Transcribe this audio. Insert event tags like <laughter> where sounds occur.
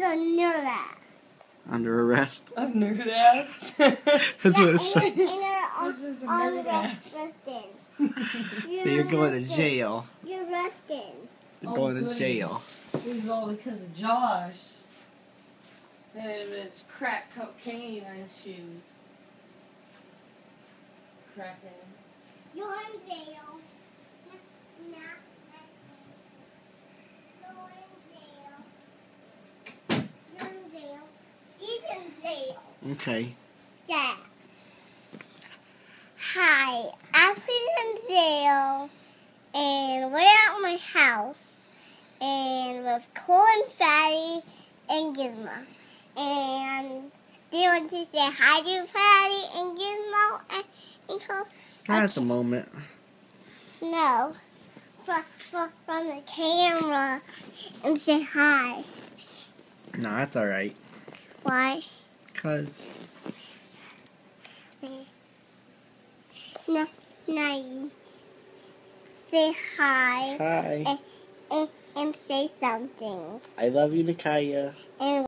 is under arrest. Under arrest. A nerd ass. <laughs> That's what it And, says. and you're This is a on nerd ass. arrested. <laughs> So you're going to jail. You're arrested. You're Oh, going to oh, jail. This is all because of Josh. And it's crack cocaine on his shoes. Cracking. You're in jail. Not, not You're in jail. You're in jail. She's in jail. Okay. Yeah. Hi, Ashley's in jail, and we're at my house, and with Cole and Fatty and Gizmo. And do you want to say hi to Fatty and Gizmo and, and Cole? Not at the moment. No. From, from, from the camera and say hi. No, that's alright. Why? Because No, no. Say hi Hi. and, and say something. I love you, Nikaya. And